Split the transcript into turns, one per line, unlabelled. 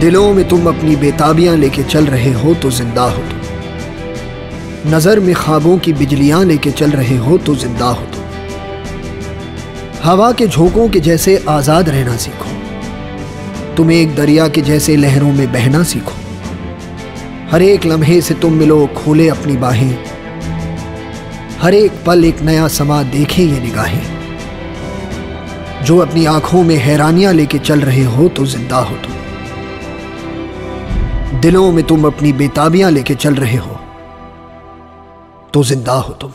दिलों में तुम अपनी बेताबियाँ लेके चल रहे हो तो ज़िंदा हो तुम। नज़र में ख्वाबों की बिजलियाँ लेके चल रहे हो तो ज़िंदा हो तुम। हवा के झोंकों के जैसे आज़ाद रहना सीखो। तुम एक दरिया के जैसे लहरों में बहना सीखो। हर एक लम्हे से तुम मिलो खोले अपनी बाहें। हर एक पल एक नया समा देखे ये निगाहें। जो अपनी आँखों में हैरानियाँ लेके चल रहे हो तो ज़िंदा हो तुम। दिलों में तुम अपनी बेताबियाँ लेके चल रहे हो। तो ज़िंदा हो तुम।